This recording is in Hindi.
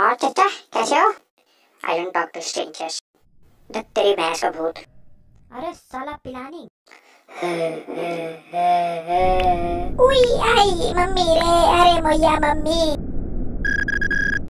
और चचा कैसे हो? I don't talk to strangers दत तेरी भैंस का भूत अरे साला पिलानी। उई आई मम्मी रे अरे मोया मम्मी।